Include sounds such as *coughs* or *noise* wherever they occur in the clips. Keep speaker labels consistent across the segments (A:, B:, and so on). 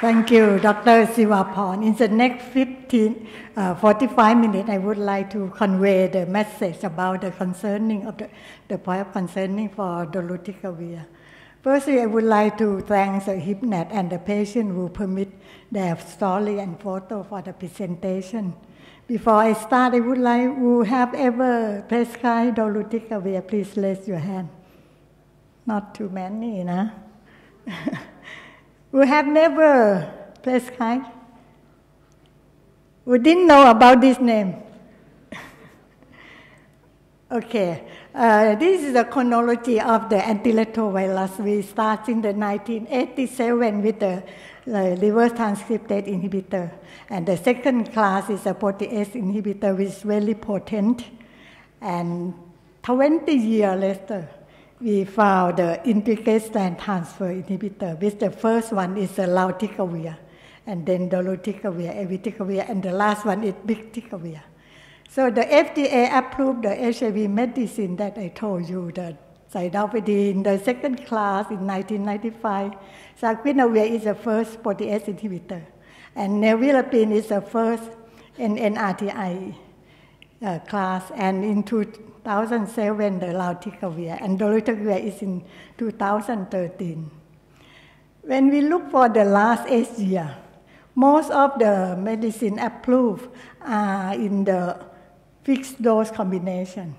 A: Thank you, Dr. Sivaporn. In the next 15, uh, 45 minutes, I would like to convey the message about the concerning of the, the point concerning for dolutegravir. Firstly, I would like to thank the HIV-NAT and the patient who permit their story and photo for the presentation. Before I start, I would like who have ever prescribed dolutegravir, please raise your hand. Not too many, nah. *laughs* who have never prescribed, We didn't know about this name. *laughs* okay, uh, this is the chronology of the antiretrovirus. We start in the 1987 with the the reverse transcriptase inhibitor. And the second class is a protease inhibitor, which is very potent. And 20 years later, we found the integrase strand transfer inhibitor, which the first one is the raltegravir, and then dolutegravir, abicavir, and the last one is bictegravir. So the FDA approved the HIV medicine that I told you, the in the second class in 1995. Saquinavir is the first protease inhibitor, and nevirapine is the first NNRTI uh, class, and in 2007 the raltegravir, and dolutegravir is in 2013. When we look for the last eight years, most of the medicine approved are in the fixed dose combination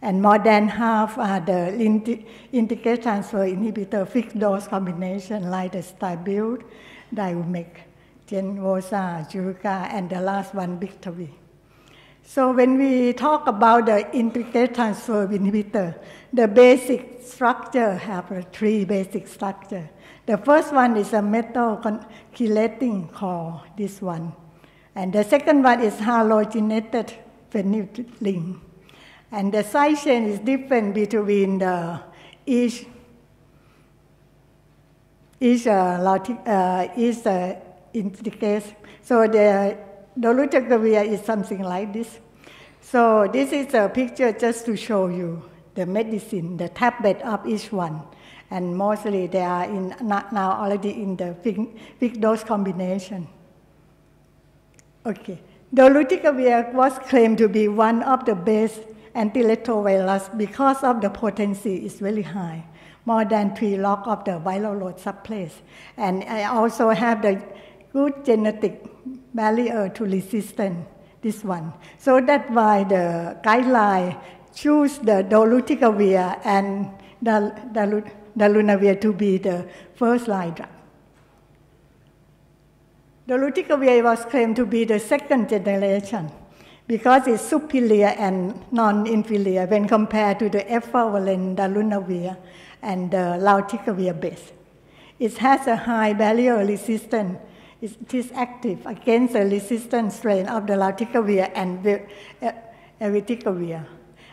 A: and more than half are the integrase transfer inhibitor fixed dose combination like the Stribild, Triumeq, Genvoya, Juluca, and the last one, Biktarvy. So when we talk about the integrase transfer inhibitor, the basic structure have three basic structure. The first one is a metal chelating core, this one. And the second one is halogenated phenyl and the side chain is different between the each each uh, uh, each uh, integrase. So the dolutegravir is something like this. So this is a picture just to show you the medicine, the tablet of each one. And mostly they are in, now already in the big dose combination. Okay. Dolutegravir was claimed to be one of the best antiretrovirus, because of the potency is very high, more than three log of the viral load subclass. And I also have the good genetic barrier uh, to resistance, this one. So that's why the guideline choose the dolutegravir and darunavir to be the first line drug. Dolutegravir was claimed to be the second generation because it's superior and non-inferior when compared to the efavirenz darunavir and the raltegravir base. It has a high barrier resistance. It is active against the resistant strain of the raltegravir and abicavir.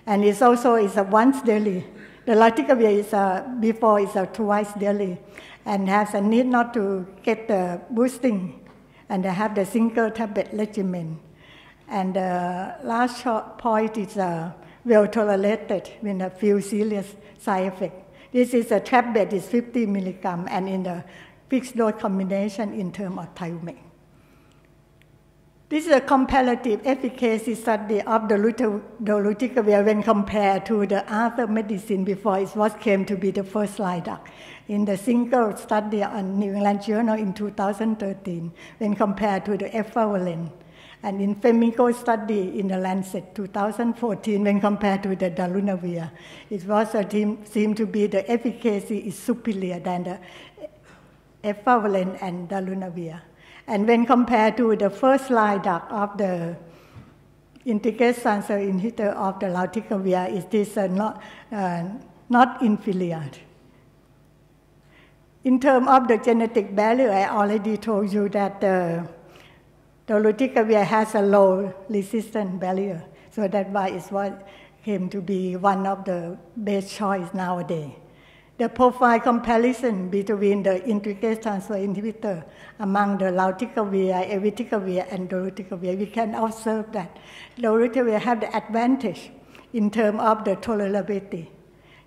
A: And it's also is a once daily. The raltegravir is a, before is a twice daily and has a need not to get the boosting and they have the single tablet regimen. And the last point is uh, well tolerated with a few serious side effects. This is a tablet is 50 milligram and in the fixed dose combination in terms of Triumeq. This is a comparative efficacy study of the dolutegravir when compared to the other medicine before it was came to be the first line drug. In the single study on New England Journal in 2013, when compared to the efavirenz and in FLAMINGO study in the Lancet 2014, when compared to the darunavir, it was a team, seemed to be the efficacy is superior than the efavirenz and darunavir. And when compared to the first line drug of the integrase transfer inhibitor of the raltegravir, it is uh, not, uh, not inferior. In terms of the genetic barrier, I already told you that the Dolutegravir has a low resistance barrier, so that's why what came to be one of the best choice nowadays. The profile comparison between the integrase transfer inhibitor among the raltegravir, abicavir, and dolutegravir, we can observe that dolutegravir have the advantage in terms of the tolerability,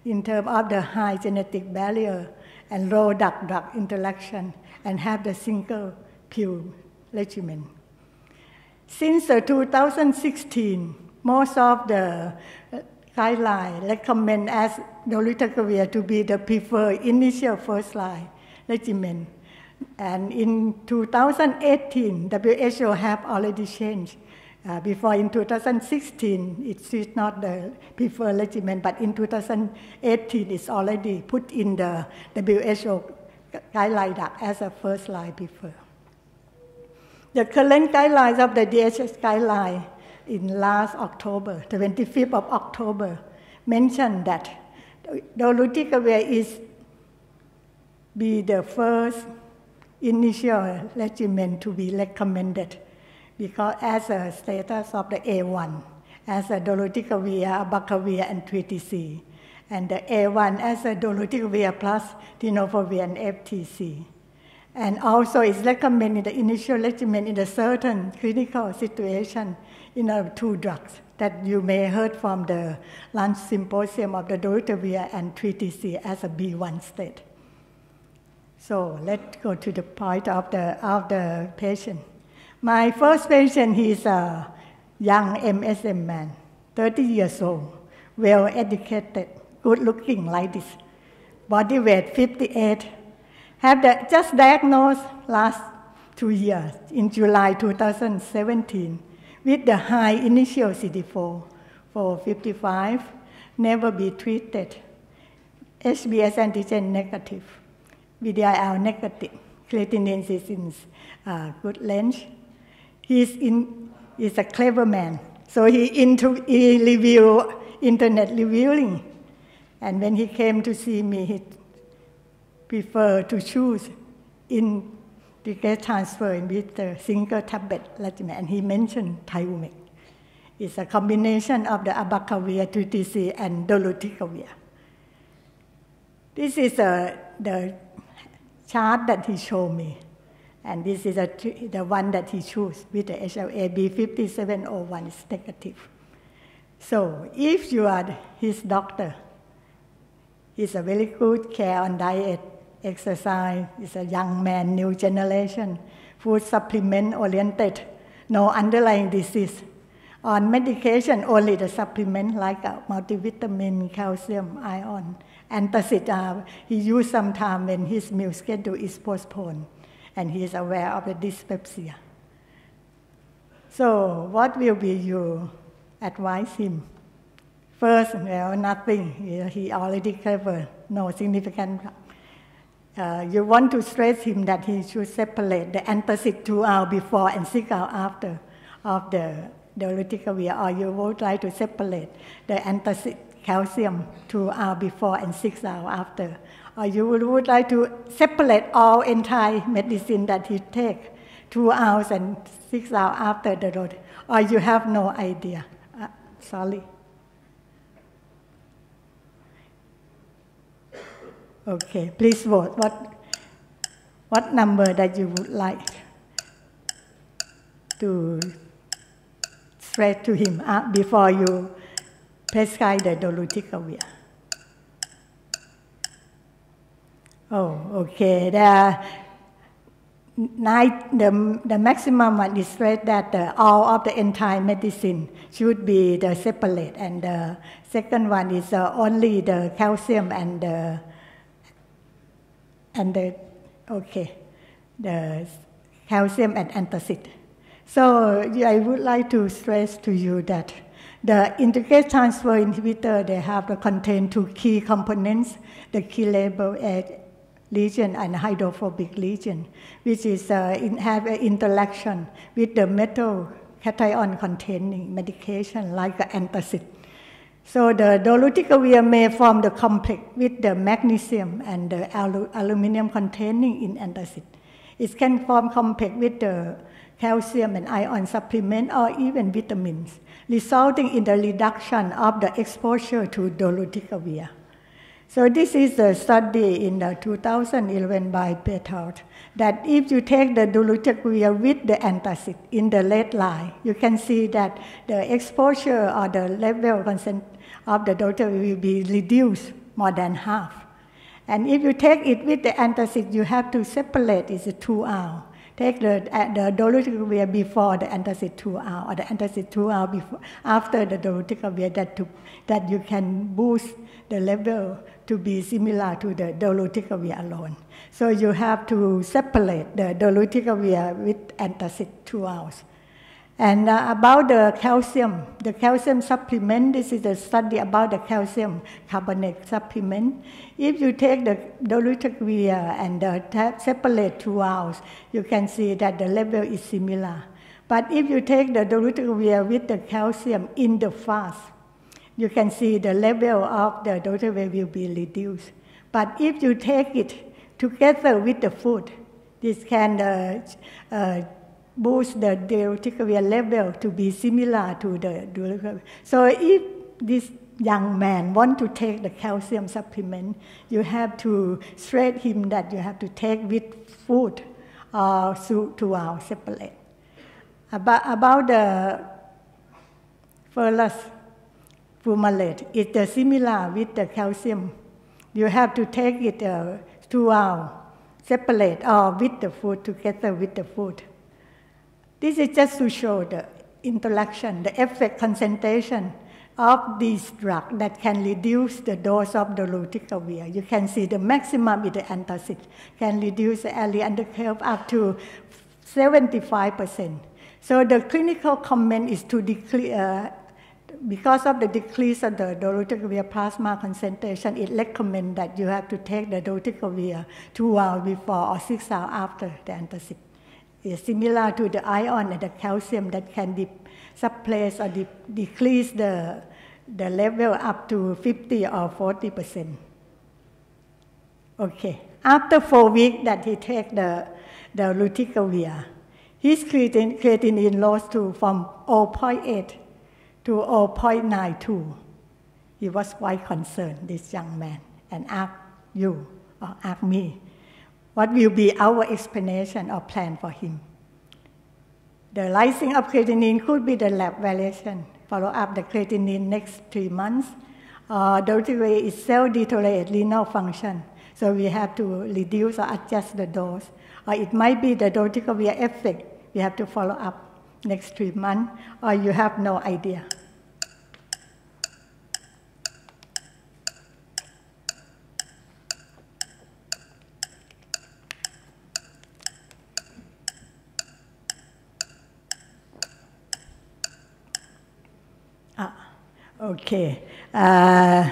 A: in terms of the high genetic barrier, and low drug drug interaction and have the single pill regimen. Since uh, 2016, most of the guidelines recommend as dolutegravir to be the preferred initial first line regimen. And in 2018, WHO have already changed. Uh, before in 2016, it is not the preferred regimen, but in 2018, it's already put in the WHO guideline as a first line preferred. The current guidelines of the DHS guideline in last October, 25th of October, mentioned that dolutegravir is be the first initial regimen to be recommended because as a status of the A1, as a dolutegravir, abacavir, and 3TC, and the A1 as a dolutegravir plus tenofovir and FTC. And also it's recommended the initial regimen in a certain clinical situation in a two drugs that you may heard from the lunch symposium of the dolutegravir and 3TC as a B1 state. So let's go to the point of the, of the patient. My first patient, he's a young MSM man, 30 years old, well educated, good looking like this, body weight 58, have the, just diagnosed last two years in July 2017 with the high initial CD4 for 55, never be treated, HBS antigen negative, VDRL negative, creatinine is in uh, good range. He's in, he's a clever man, so he into he review internet reviewing, and when he came to see me, he preferred to choose in to get transferred with the single tablet regimen, and he mentioned Triumeq. It's a combination of the abacavir, 2TC, and dolutegravir. This is the chart that he showed me, and this is a, the one that he chose with the HLA B5701 is negative. So if you are his doctor, he's a very good care on diet, exercise, is a young man, new generation, food supplement oriented, no underlying disease. On medication, only the supplement like a multivitamin, calcium, iron, antacid. Uh, he used some time when his meal schedule is postponed, and he is aware of the dyspepsia. So, what will be your advice him? First, well, nothing. He already covered, no significant uh, you want to stress him that he should separate the antacid two hours before and six hours after of the dolutegravir, or you would like to separate the antacid calcium two hours before and six hours after, or you would like to separate all entire medicine that he take two hours and six hours after the dose, or you have no idea. Uh, sorry. Okay, please vote. What, what number that you would like to spread to him uh, before you prescribe the dolutegravir? Oh, okay. The, nine, the, the maximum one is straight that uh, all of the entire medicine should be the separate, and the second one is uh, only the calcium and the and the, okay, the calcium and antacid. So I would like to stress to you that the integrase transfer inhibitor, they have to contain two key components, the chelable region and hydrophobic region, which is uh, in, have an interaction with the metal cation containing medication like antacid. So the dolutegravir may form the complex with the magnesium and the alu- aluminum containing in antacid. It can form complex with the calcium and iron supplement or even vitamins, resulting in the reduction of the exposure to dolutegravir. So this is a study in the 2011 by Patel that if you take the dolutegravir with the antacid in the red line, you can see that the exposure or the level of concentration of the daughter will be reduced more than half. And if you take it with the antacid, you have to separate it's two hour. Take the, uh, the dolutegravir before the antacid two hour, or the antacid two hour before, after the dolutegravir that, to, that you can boost the level to be similar to the dolutegravir alone. So you have to separate the dolutegravir with antacid two hours. And uh, about the calcium, the calcium supplement, this is a study about the calcium carbonate supplement. If you take the dolutegravir and separate two hours, you can see that the level is similar. But if you take the dolutegravir with the calcium in the fast, you can see the level of the dolutegravir will be reduced. But if you take it together with the food, this can uh, uh boost the dolutegravir level to be similar to the dolutegravir. So if this young man want to take the calcium supplement, you have to stress him that you have to take with food uh, or two hours uh, separate. About, about the ferrous fumarate, it's similar with the calcium. You have to take it uh, two hours uh, separate or with the food together with the food. This is just to show the interaction, the effect concentration of this drug that can reduce the dose of the dolutegravir. You can see the maximum with the antacid can reduce the area under curve up to 75%. So the clinical comment is to decrease, uh, because of the decrease of the dolutegravir plasma concentration, it recommends that you have to take the dolutegravir two hours before or six hours after the antacid similar to the iron and the calcium that can de- suppress or de- decrease the, the level up to 50 or 40 percent. Okay. After four weeks that he take the, the dolutegravir, his creatinine, creatinine lost to from 0.8 to 0.92. He was quite concerned, this young man, and asked you or asked me, what will be our explanation or plan for him? The rising of creatinine could be the lab variation. Follow up the creatinine next three months. Uh, dolutegravir itself deteriorate renal function, so we have to reduce or adjust the dose. Or it might be the dolutegravir effect. We have to follow up next three months, or you have no idea. Okay. Uh,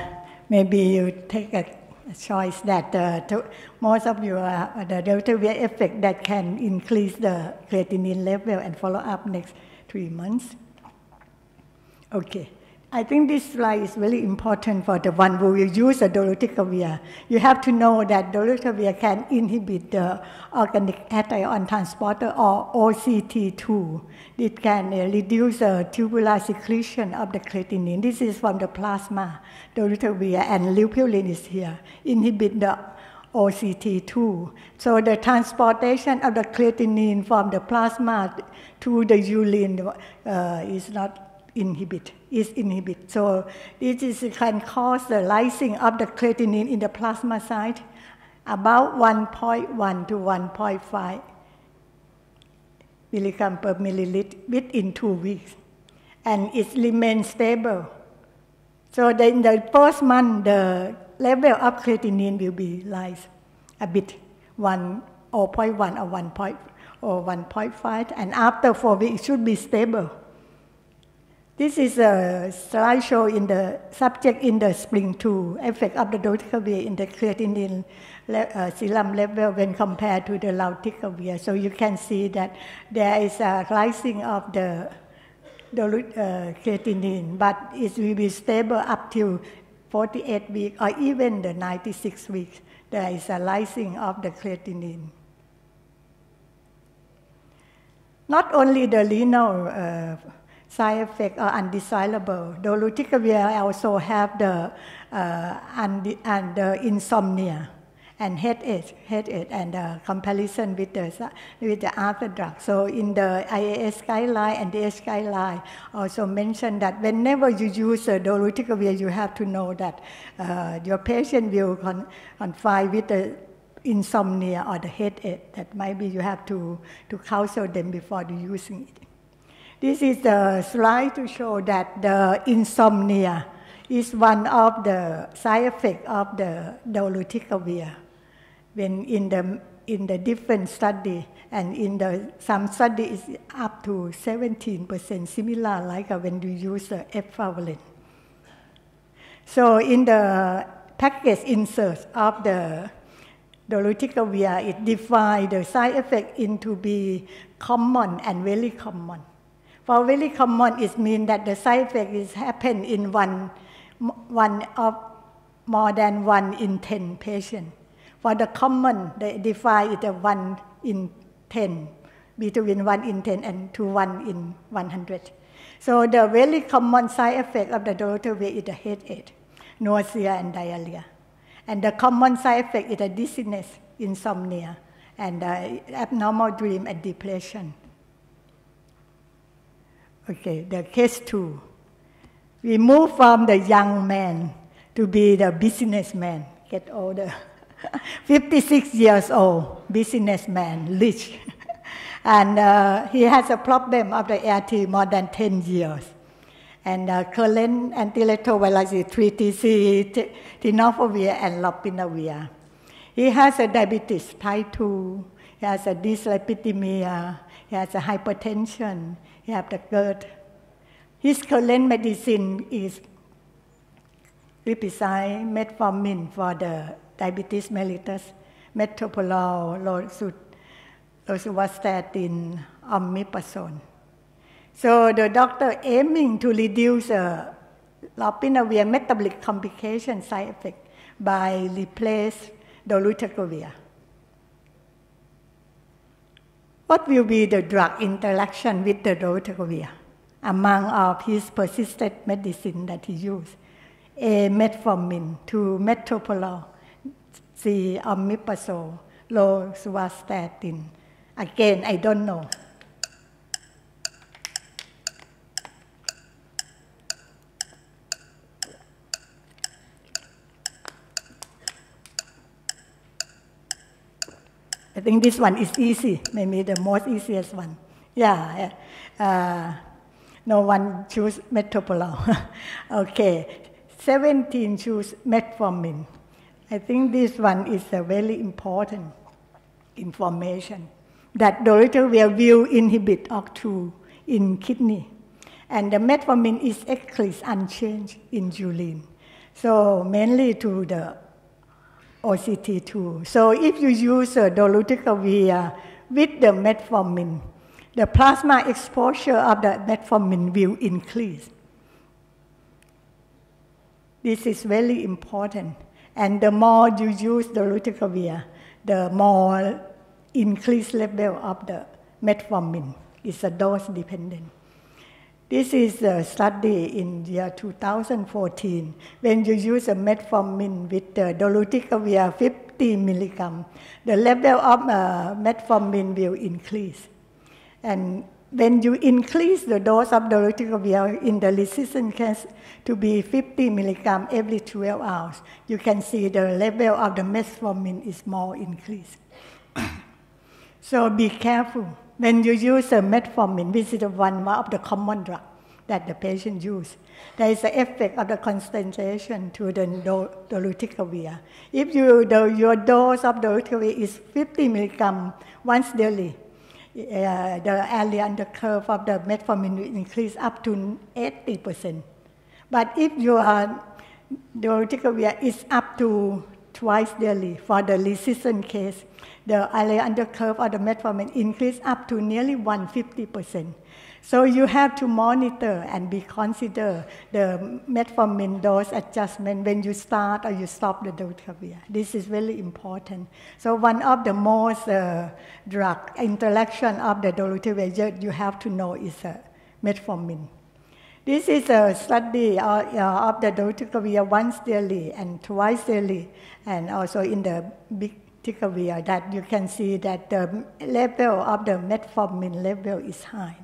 A: maybe you take a choice that uh, to, most of you are the dolutegravir effect that can increase the creatinine level and follow up next three months. Okay. I think this slide is really important for the one who will use a dolutegravir. You have to know that dolutegravir can inhibit the organic cation transporter or OCT2. It can uh, reduce the tubular secretion of the creatinine. This is from the plasma. Dolutegravir and leuprolin is here. Inhibit the OCT2. So the transportation of the creatinine from the plasma to the urine uh, is not inhibit, is inhibit. So this is, can cause the rising of the creatinine in the plasma site about 1.1 to 1.5 milligram per milliliter within two weeks. And it remains stable. So in the first month, the level of creatinine will be rise a bit, 1 or 0.1 or 1 point, or 1.5, and after four weeks it should be stable. This is a slideshow in the subject in the SPRING-2 effect of the dolutegravir in the creatinine uh, serum level when compared to the raltegravir. So you can see that there is a rising of the, uh, creatinine, but it will be stable up to 48 weeks or even the 96 weeks. There is a rising of the creatinine. Not only the renal uh, side effects are undesirable. Dolutegravir also have the uh, and, and the insomnia and headache, headache, and uh, comparison with the with the other drugs. So in the IAS guideline and the S guideline also mentioned that whenever you use a dolutegravir, you have to know that uh, your patient will con- confine with the insomnia or the headache. That maybe you have to to counsel them before using it. This is the slide to show that the insomnia is one of the side effects of the dolutegravir when in the in the different study and in the some study is up to 17% similar like when you use the efavirenz. So in the package insert of the dolutegravir, it defines the side effect into be common and very common. For very common, it means that the side effect is happen in one, one of more than one in ten patients. For the common, they define it as one in 10, between 1 in 10 and to 1 in 100. So the very common side effect of the dolutegravir is the headache, nausea, and diarrhea. And the common side effect is the dizziness, insomnia, and uh, abnormal dream and depression. Okay, the case two. We move from the young man to be the businessman, get older. *laughs* 56 years old, businessman, rich. *laughs* and uh, he has a problem of the ART more than 10 years. And uh, current antiretroviral is 3TC, tenofovir, and lopinavir. He has a diabetes type 2, he has a dyslipidemia, he has a hypertension, he has the GERD. His current medicine is glipizide, metformin for the diabetes mellitus, metoprolol, rosuvastatin, omeprazole. So the doctor aiming to reduce uh, lopinavir metabolic complication side effect by replace dolutegravir. What will be the drug interaction with the dolutegravir among of his persistent medicine that he used? A metformin to metoprolol C. omeprazole, rosuvastatin. Again, I don't know. I think this one is easy, maybe the most easiest one. Yeah, uh, no one choose metoprolol. *laughs* okay, 17 choose metformin. I think this one is a very important information that dolutegravir will inhibit OCT2 in kidney, and the metformin is actually unchanged in urine. So mainly to the OCT2. So if you use uh, dolutegravir with the metformin, the plasma exposure of the metformin will increase. This is very important. And the more you use dolutegravir, the more increased level of the metformin. It's a dose dependent. This is a study in year 2014 when you use a metformin with the dolutegravir 50 milligram, the level of uh, metformin will increase. And when you increase the dose of dolutegravir in the resistant case to be 50 milligram every 12 hours, you can see the level of the metformin is more increased. *coughs* so be careful when you use a metformin, which is one of the common drug that the patient use. There is an effect of the concentration to the dolutegravir. If you, the, your dose of dolutegravir is 50 milligram once daily, uh, the area under curve of the metformin will increase up to 80%. But if your dolutegravir is up to twice daily for the resistant case, the area under curve of the metformin increase up to nearly 150%. So you have to monitor and be consider the metformin dose adjustment when you start or you stop the dolutegravir. This is very important. So one of the most uh, drug interaction of the dolutegravir you have to know is uh, metformin. This is a study uh, of the dolutegravir once daily and twice daily, and also in the big Tikavir that you can see that the level of the metformin level is high.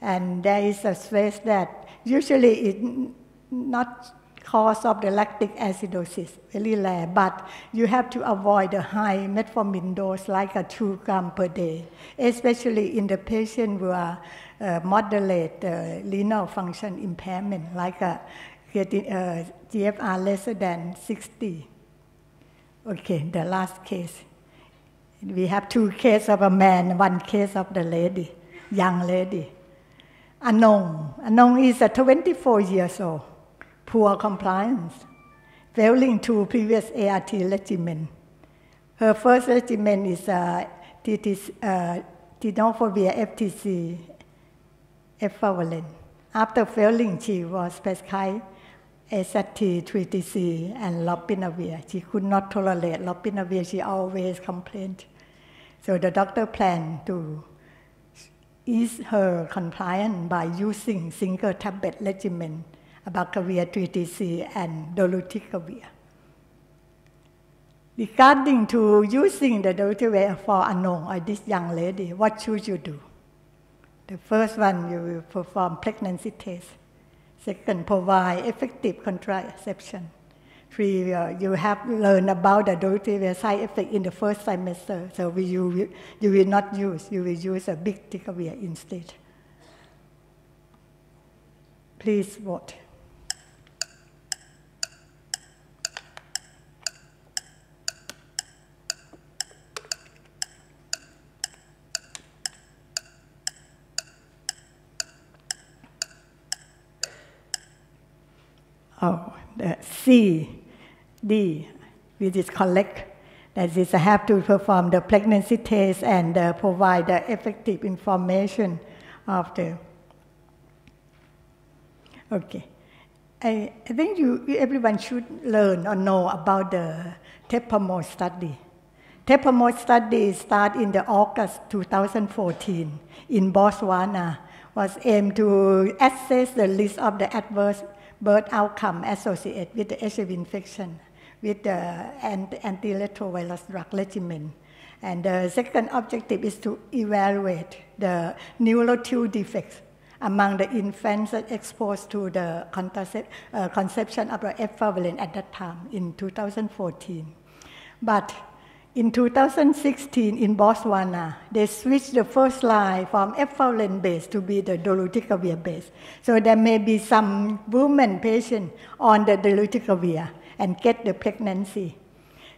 A: And there is a stress that usually is not cause of the lactic acidosis, very rare, but you have to avoid the high metformin dose like a 2 gram per day, especially in the patient who are uh, moderate uh, renal function impairment, like a uh, GFR less than 60. Okay, the last case. We have two cases of a man, one case of the lady, young lady. Anong. Anong is a 24 years old, poor compliance, failing to previous ART regimen. Her first regimen is uh, uh, tenofovir FTC equivalent. After failing, she was prescribed AZT, 3TC, and lopinavir. She could not tolerate lopinavir. She always complained. So the doctor planned to ease her compliance by using single tablet regimen, abacavir, 3TC, and dolutegravir. Regarding to using the dolutegravir for Anong or this young lady, what should you do? The first one, you will perform pregnancy test. Second, provide effective contraception. Three, uh, you have learned about the dolutegravir side effect in the first trimester, so we, you, you will not use, you will use a big bictegravir instead. Please vote. oh, the C, D, which is collect. That is, I have to perform the pregnancy test and uh, provide the effective information the. Okay. I, I think you, everyone should learn or know about the Tsepamo study. Tsepamo study started in the August 2014 in Botswana was aimed to assess the list of the adverse birth outcome associated with the HIV infection with the antiretrovirus drug regimen. And the second objective is to evaluate the neurological defects among the infants exposed to the concep- uh, conception of the efavirenz at that time in 2014. But in 2016, in Botswana, they switched the first line from efavirenz base to be the dolutegravir base. So there may be some women patient on the dolutegravir and get the pregnancy.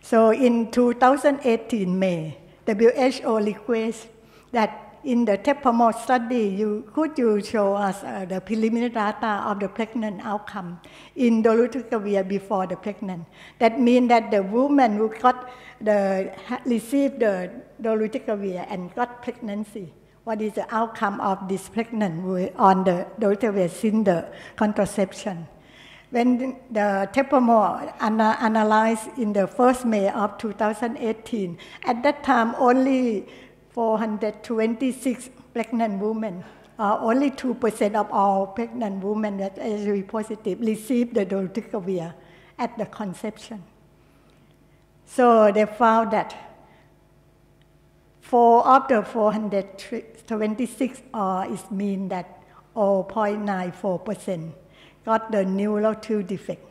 A: So in 2018 May, WHO request that in the Tsepamo study, you, could you show us uh, the preliminary data of the pregnant outcome in dolutegravir before the pregnant? That means that the woman who got the, received the dolutegravir and got pregnancy, what is the outcome of this pregnant on the dolutegravir since the contraception? When the Tsepamo ana- analyzed in the first May of 2018, at that time only 426 pregnant women. Uh, only 2% of all pregnant women that are HIV positive receive the dolutegravir at the conception. So they found that four of the 426 uh, is mean that 0.94% got the neurological defect.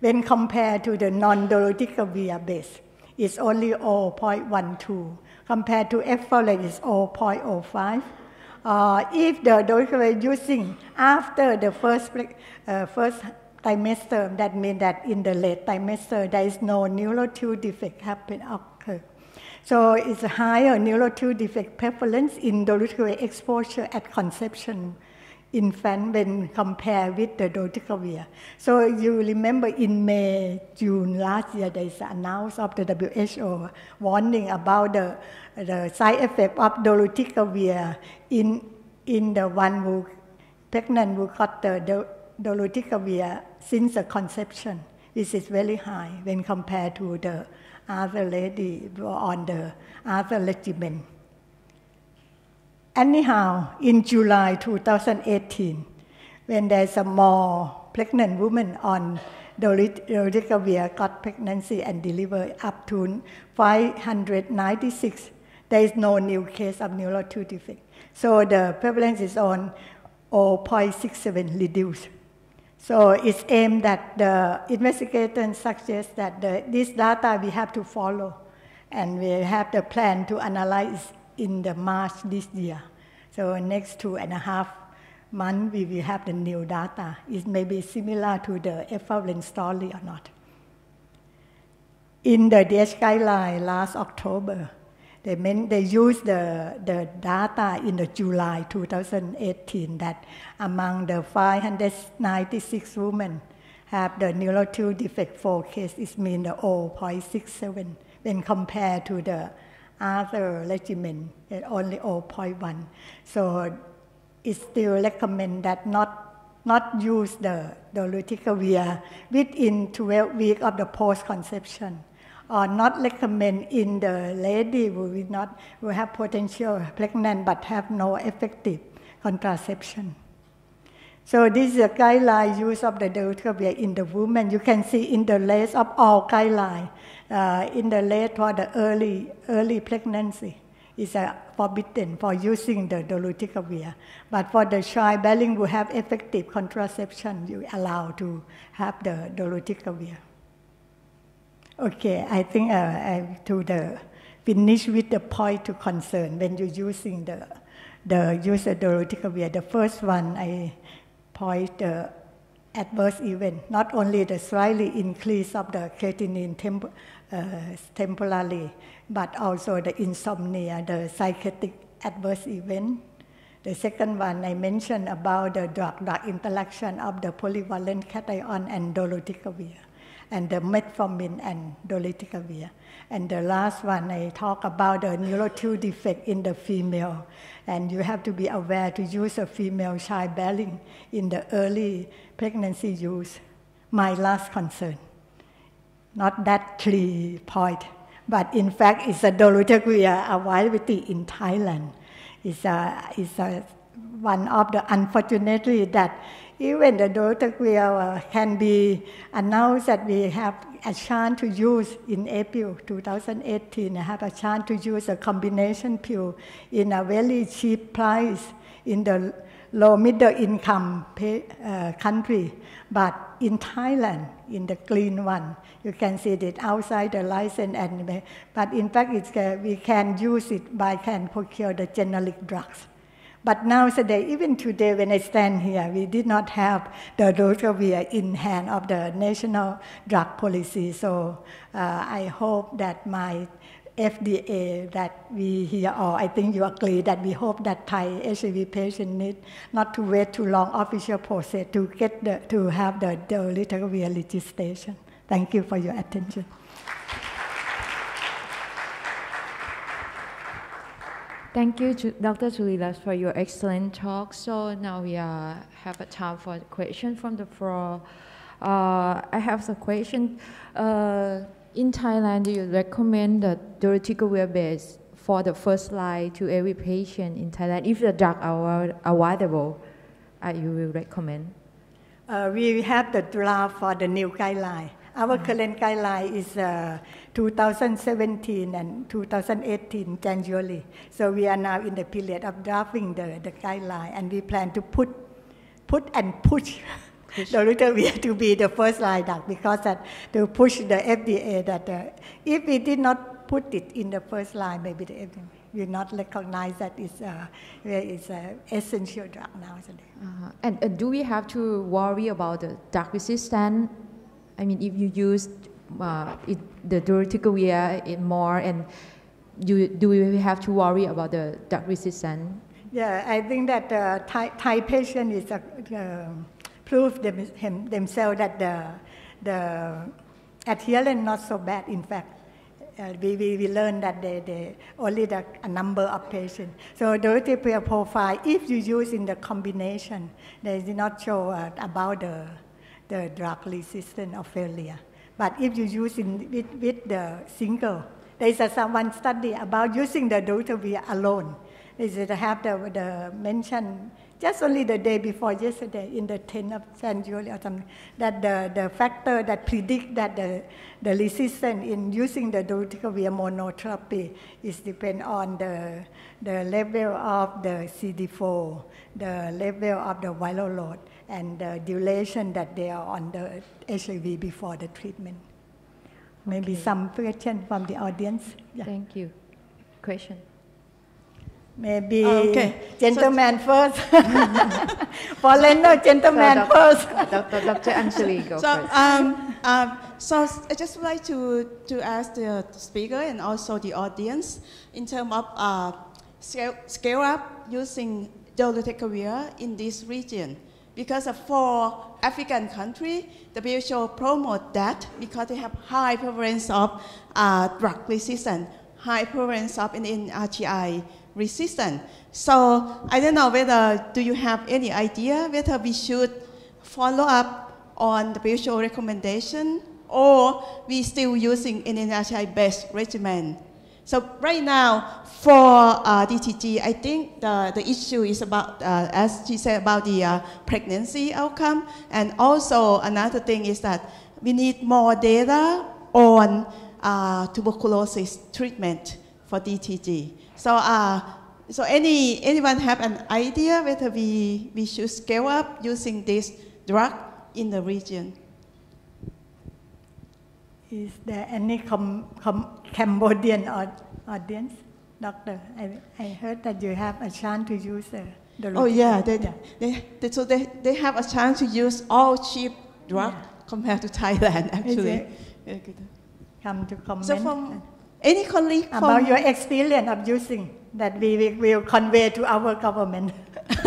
A: When compared to the non-dolutegravir base, it's only 0.12 compared to F folate is 0.05. Uh, if the we're using after the first, uh, first trimester, that means that in the late trimester there is no neurological defect happen occur. So it's higher neurological defect prevalence in dolutegravir exposure at conception infant when compared with the dolutegravir. So you remember in May, June last year, there is an announcement of the WHO warning about the, the side effect of dolutegravir in, in the one who pregnant who got the dolutegravir since the conception, This is very high when compared to the other lady on the other regimen. Anyhow, in July 2018, when there's a more pregnant woman on dolutegravir got pregnancy and deliver up to 596, there is no new case of neural tube defect. So the prevalence is on 0.67 reduced. So it's aimed that the investigators suggest that the, this data we have to follow, and we have the plan to analyze in the March this year. So next two and a half months we will have the new data. It may be similar to the effluent story or not. In the DH guideline last October, they, meant, they used the, the data in the July 2018 that among the 596 women have the neural tube defect 4 case, it means the 0.67 when compared to the other regimen, only 0.1. So it still recommend that not not use the dolutegravir within 12 weeks of the post-conception or not recommend in the lady who will not who have potential pregnant but have no effective contraception. So this is a guideline use of the dolutegravir in the woman. You can see in the list of all guidelines uh, in the list or the early early pregnancy is uh, forbidden for using the dolutegravir. But for the child bearing who have effective contraception, you allow to have the dolutegravir. Okay, I think uh, I to the finish with the point to concern when you're using the the use of dolutegravir. The first one I point the adverse event, not only the slightly increase of the creatinine temp, Uh, temporarily, but also the insomnia, the psychotic adverse event. The second one I mentioned about the drug-drug interaction of the polyvalent cation and dolutegravir and the metformin and dolutegravir. And the last one, I talk about the neural tube defect in the female. And you have to be aware to use a female childbearing in the early pregnancy use. My last concern. Not that three point, but in fact, it's a dolutegravir availability in Thailand. It's, a, it's a, one of the unfortunately that even the dolutegravir can be announced that we have a chance to use in April 2018. I have a chance to use a combination pill in a very cheap price in the low middle income pay, uh, country. But in Thailand, in the green one, you can see it outside the license. And, but in fact, it's, uh, we can use it by can procure the generic drugs. But now today, even today when I stand here, we did not have the dolutegravir in hand of the national drug policy. So uh, I hope that my FDA that we hear, or I think you agree that we hope that Thai HIV patient need not to wait too long official process to get the, to have the dolutegravir legislation. Thank you for your attention.
B: Thank you, Dr. Tulilas, for your excellent talk. So now we uh, have a time for a question from the floor. Uh, I have a question. Uh, in Thailand, do you recommend the dolutegravir base for the first line to every patient in Thailand? If the drug are available, uh, you will recommend?
A: Uh, we have the draft for the new guideline. Our current guideline is uh, 2017 and 2018 January. So we are now in the period of drafting the, the guideline, and we plan to put, put and push *laughs* dolutegravir to be the first line drug because that to push the FDA that uh, if we did not put it in the first line, maybe the FDA will not recognize that it's, uh, it's an essential drug now.
B: Uh-huh. And uh, do we have to worry about the drug resistance I mean, if you use uh, it, the dolutegravir more, and you, do we have to worry about the drug resistance?
A: Yeah, I think that the Thai, Thai patient is a. uh, prove them, him, themselves that the, the adherence not so bad. In fact, uh, we, we, we learned that they, they only the, a number of patients. So dolutegravir profile, if you use in the combination, they did not show uh, about the the drug resistant or failure. But if you use it with, with the single, there is a one study about using the dolutegravir alone. is it have the, the mention just only the day before yesterday in the 10th of January or something, that the, the factor that predict that the, the resistance in using the dolutegravir monotherapy is depend on the, the level of the CD4, the level of the viral load, and the duration that they are on the HIV before the treatment. Maybe
B: Okay.
A: some question from the audience. Yeah.
B: Thank you. Question.
A: Maybe
C: Okay.
A: gentleman first. *laughs* Foreigner gentleman
B: So, doc-
A: first.
B: Dr. Dr. Anjali, *laughs* go
C: So,
B: first.
C: um, um, so I just would like to, to ask the speaker and also the audience in terms of uh, scale, scale up using dolutegravir in this region. Because for African country, the WHO promote that because they have high prevalence of uh, drug resistance, high prevalence of in, in RGI resistance. So I don't know whether do you have any idea whether we should follow up on the WHO recommendation or we still using NNRI based regimen. So right now for uh, DTG, I think the, the issue is about, uh, as she said, about the uh, pregnancy outcome. And also another thing is that we need more data on uh, tuberculosis treatment for DTG. So, uh, so any, anyone have an idea whether we, we should scale up using this drug in the region?
A: Is there any com, com, Cambodian au- audience? Doctor, I, I heard that you have a chance to use uh, the
C: Oh yeah, they,
A: yeah.
C: They, they, so they, they have a chance to use all cheap drug
A: Yeah.
C: compared to Thailand *laughs* actually.
A: it-
C: Very good.
A: come to comment
C: So from any colleague
A: about your experience of using that we will, convey to our government. *laughs*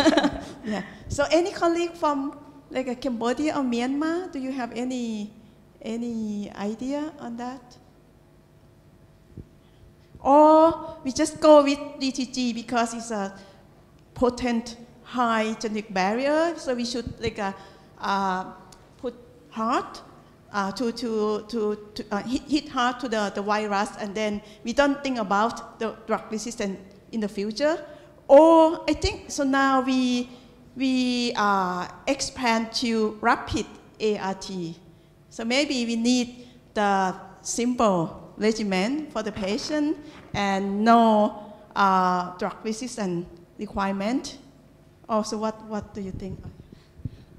C: yeah. So any colleague from like Cambodia or Myanmar, do you have any any idea on that? Or we just go with DTG because it's a potent high genetic barrier, so we should like uh, uh, put hard uh, to, to, to, to uh, hit, hit hard to the, the virus and then we don't think about the drug resistance in the future. Or I think, so now we, we uh, expand to rapid ART. So maybe we need the simple regimen for the patient and no uh, drug resistance requirement. Also, what, what do you think?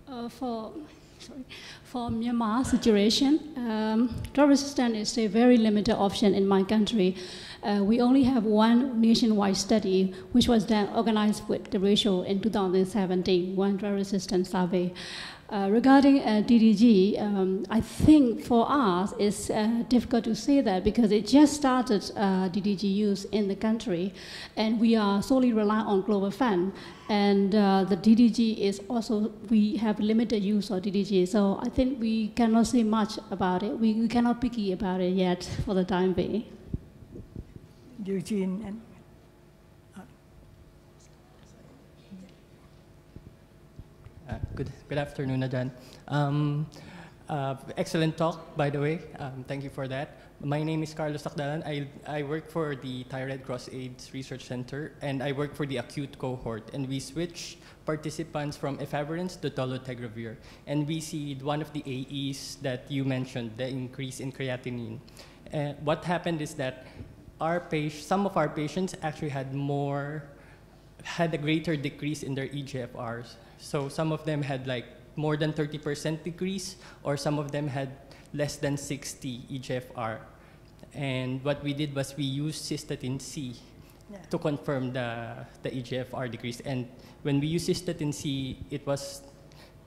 D: Uh, for sorry, for Myanmar situation, um, drug resistance is a very limited option in my country. Uh, we only have one nationwide study, which was done, organized with the ratio in 2017, one drug resistance survey. Uh, regarding uh, DDG, um, I think for us it's uh, difficult to say that because it just started uh, DDG use in the country, and we are solely reliant on Global Fund. And uh, the DDG is also we have limited use of DDG, so I think we cannot say much about it. We, we cannot picky about it yet for the time being.
A: Eugene and
E: Uh, Good, good afternoon, Adan. Um, uh, excellent talk, by the way. Um, thank you for that. My name is Carlo Sacdalan. I, I work for the Thai Red Cross AIDS Research Center, and I work for the acute cohort. And we switch participants from efavirenz to dolutegravir. And we see one of the AEs that you mentioned, the increase in creatinine. Uh, what happened is that our patient, some of our patients actually had more had a greater decrease in their EGFRs. So some of them had like more than 30% decrease, or some of them had less than 60 EGFR. And what we did was we used cystatin C
A: Yeah.
E: to confirm the, the EGFR decrease. And when we used cystatin C, it was,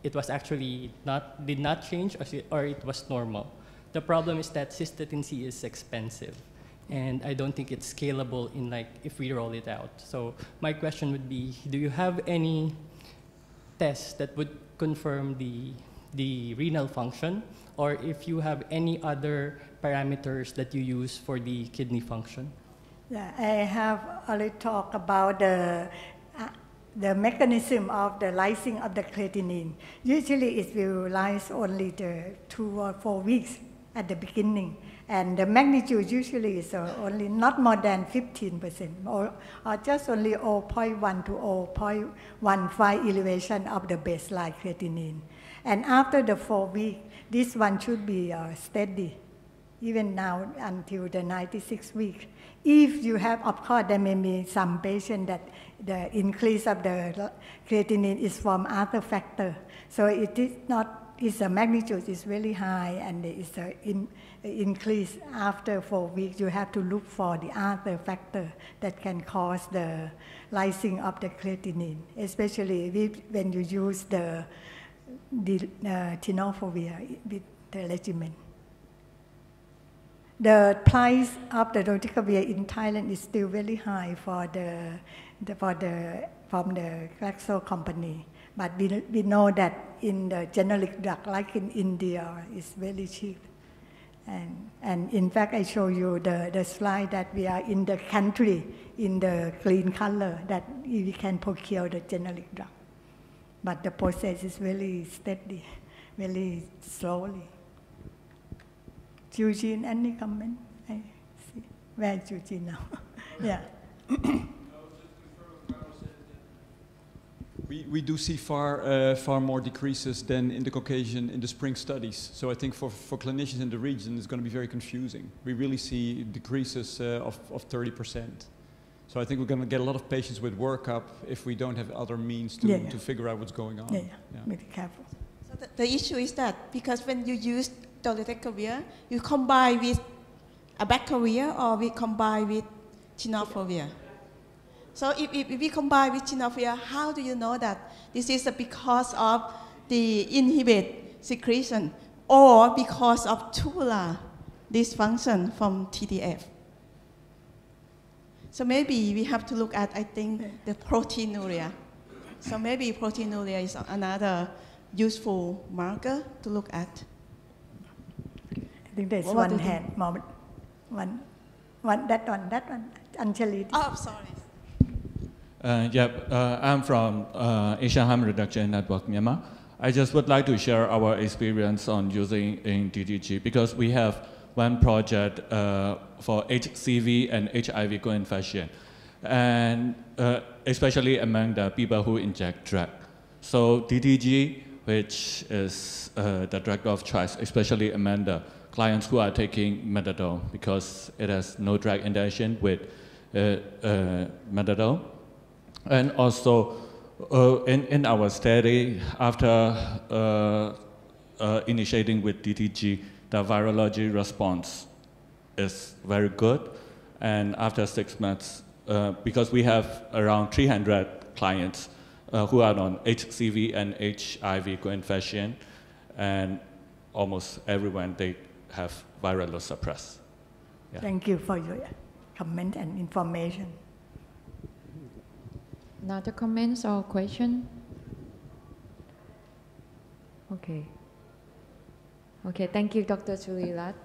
E: it was actually not, did not change, or or it was normal. The problem is that cystatin C is expensive and I don't think it's scalable in like if we roll it out. So my question would be, do you have any tests that would confirm the the renal function, or if you have any other parameters that you use for the kidney function?
A: Yeah, I have already talked about the, uh, the mechanism of the lysing of the creatinine. Usually it will lyse only the two or four weeks at the beginning, and the magnitude usually is uh, only not more than 15%, or, or just only 0.1 to 0.15 elevation of the baseline creatinine. And after the four week, this one should be uh, steady, even now until the 96 week. If you have, of course, there may be some patient that the increase of the creatinine is from other factor. So it is not, its magnitude is really high and it's a in, increase after four weeks. You have to look for the other factor that can cause the rising of the creatinine, especially when you use the, the uh, tenofovir with the regimen. The price of the dolutegravir in Thailand is still very high for the, the for the from the Glaxo company. But we, we know that in the generic drug, like in India, is very cheap. And, and in fact, I show you the, the slide that we are in the country in the green color that we can procure the generic drug. But the process is very steady, very slowly. Eugene, any comment? I see. Where is Eugene now? *laughs* yeah.
F: We, we do see far, uh, far more decreases than in the Caucasian in the SPRING studies. So I think for, for clinicians in the region, it's going to be very confusing. We really see decreases uh, of, of 30%. So I think we're going to get a lot of patients with workup if we don't have other means to,
A: Yeah, yeah.
F: to figure out what's going on.
A: Yeah, yeah. Be careful.
C: So the, the issue is that because when you use dolutegravir, you combine with abacavir or we combine with tenofovir. So if, if, if we combine with tenofovir, how do you know that this is because of the inhibit secretion or because of tubular dysfunction from TDF? So maybe we have to look at, I think, the proteinuria. So maybe proteinuria is another useful marker to look at.
A: I think there's
C: What
A: one
C: do you think?
A: hand, moment. One, one, that one, that one. Anjali.
C: Oh, sorry.
G: Uh, yep, uh, I'm from uh, Asian Harm Reduction Network, Myanmar. I just would like to share our experience on using in DDG because we have one project uh, for HCV and HIV co-infection, and uh, especially among the people who inject drug. So DDG, which is uh, the drug of choice, especially among the clients who are taking methadone because it has no drug interaction with methadone. And also, uh, in, in our study, after uh, uh, initiating with DTG, the virology response is very good. And after six months, uh, because we have around 300 clients who are on HCV and HIV co-infection, and almost everyone, they have viral suppress. Yeah.
A: Thank you for your comment and information.
B: Another comments or question? Okay. Okay, thank you, Dr. Sulilat.